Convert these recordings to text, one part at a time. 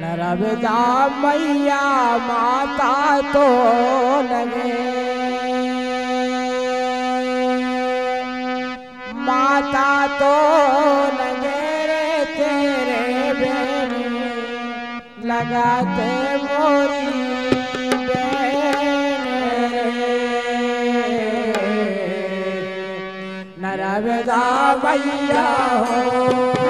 नरबदा मैया माता तो लगे। माता तो लगे रे तेरे बेने। लगाते मोरी नरबदा मैया हो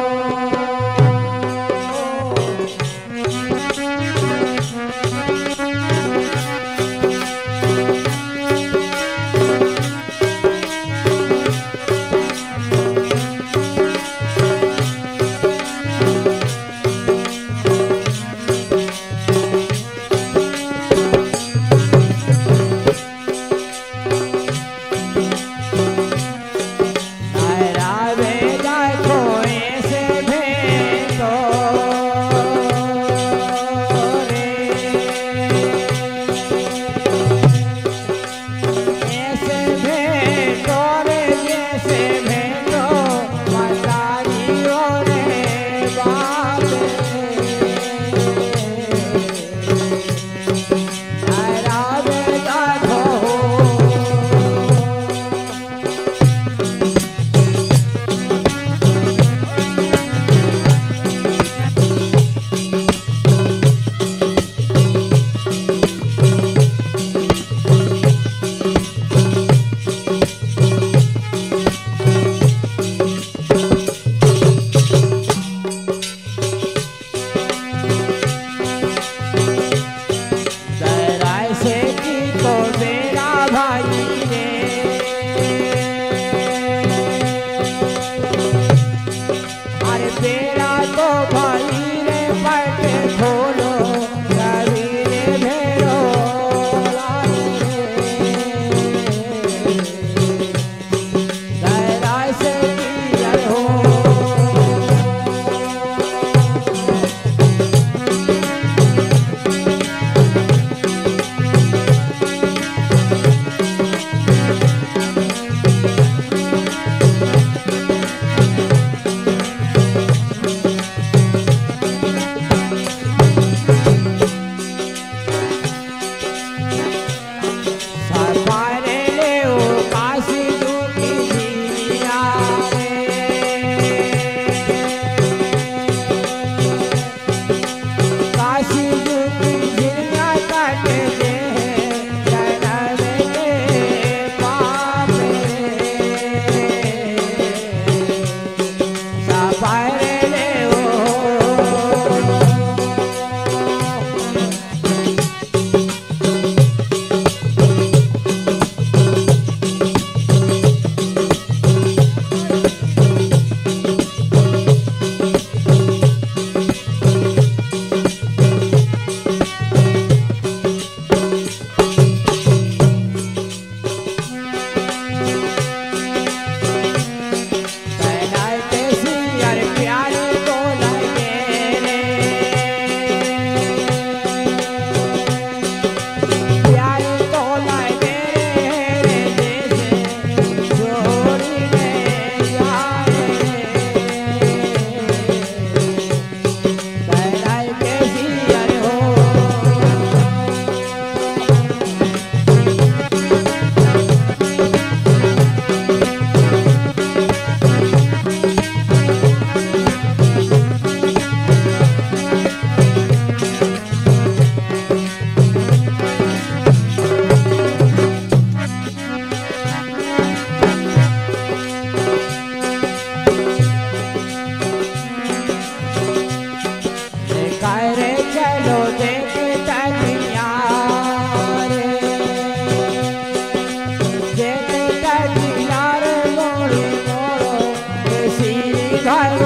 Israel.